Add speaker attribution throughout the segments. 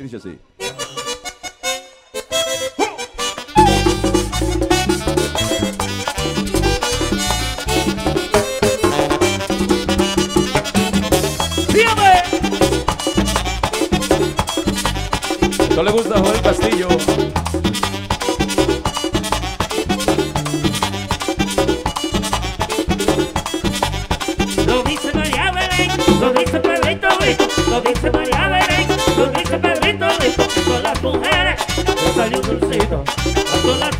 Speaker 1: Y dice así. No le gusta Joel Castillo.
Speaker 2: Lo dice María Belén, lo dice Pedrito, lo dice
Speaker 1: Donald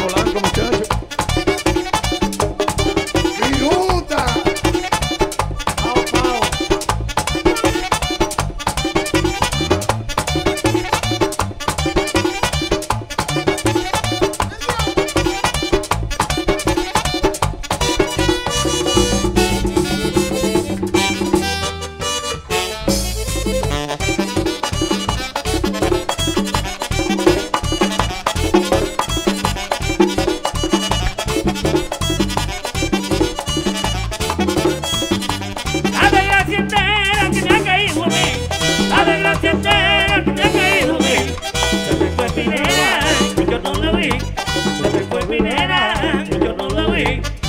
Speaker 1: Hey.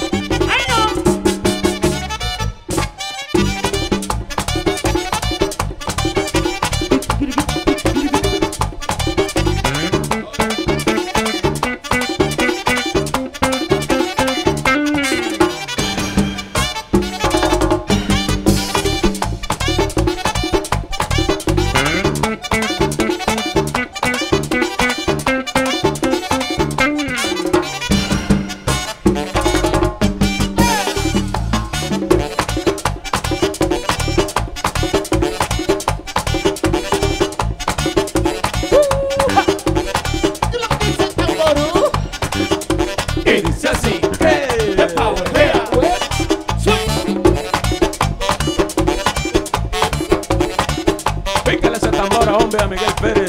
Speaker 1: Miguel Pérez.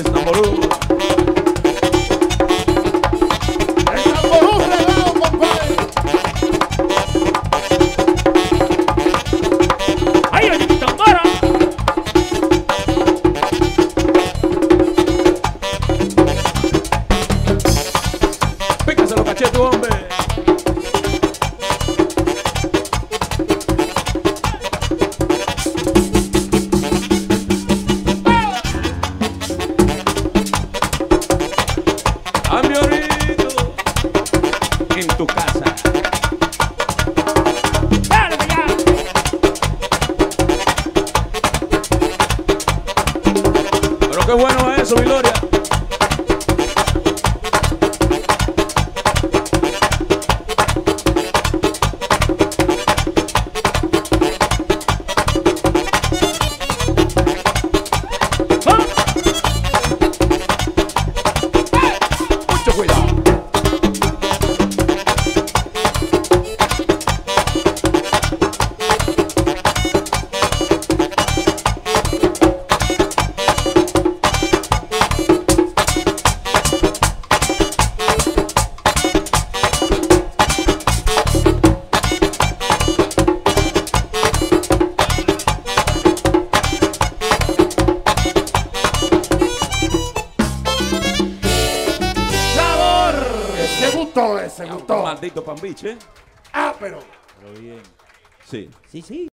Speaker 1: qué bueno es eso, mi Gloria.
Speaker 3: ¿Te gustó ese?
Speaker 4: Un
Speaker 3: ¿Gustó?
Speaker 4: maldito pan biche, ¿eh?
Speaker 3: Ah, pero
Speaker 4: Sí.
Speaker 2: Sí, sí.